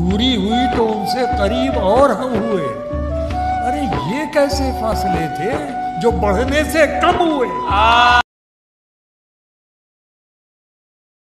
दूरी हुई तो उनसे करीब और हम हुए। अरे ये कैसे फासले थे जो बढ़ने से कम हुए?